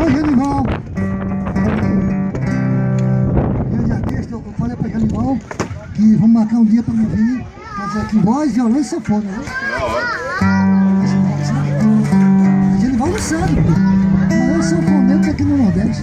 Oi. Eu já texto, eu falei pra Janimão que vamos marcar um dia pra me vir fazer aqui voz, violão e sanfona, né? Janimão não sabe. Mas eu sou foneiro aqui no Nordeste.